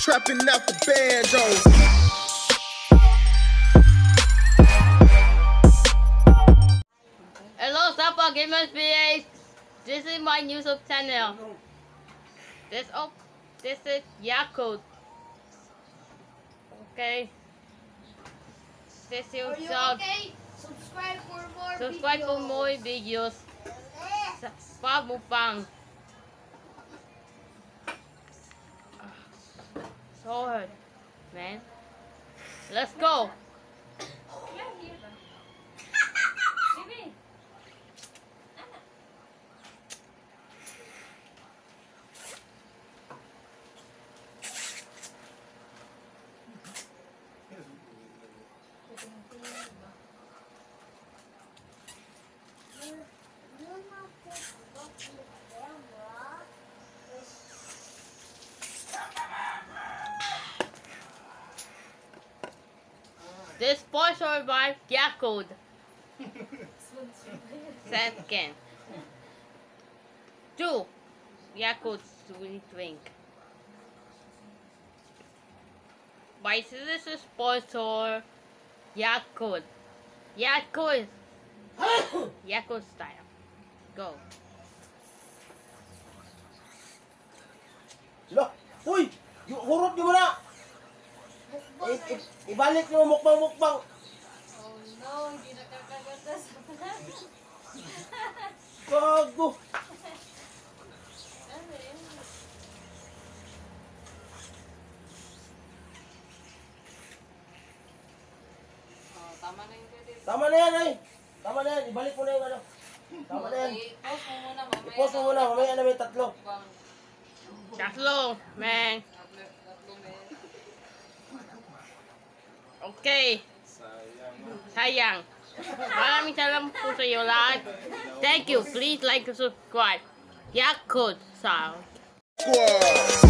Trapping out the banjos. Hello, Sapa Gamers PH. This is my YouTube channel. This oh, this is Yakult. Okay. This is Are you so okay? Subscribe for more subscribe for videos. more videos. Sa Go ahead, man. Let's go. This sponsored by Yakult. Second. Two. Yakult sweet drink. By this is sponsor Yakult. Yakult. Yakult style. Go. Sila, uy! Yu- Hurot nyo muna! I- i- ibalik nyo mukbang-mukbang! Oh no, hindi nakakaganda sa Gago! Ano yun? Oh, tama na yung. Tama na yan ay! Tama na yan, ibalik mo na yung ano. Tama na yan. I-post mo muna, mamaya I-post mo muna, mamaya na may tatlo. Tatlo, man. Okay. Sayang. Maraming salamat po sa iyo lahat. Thank you. Please like and subscribe. Yakult Sound. Squad.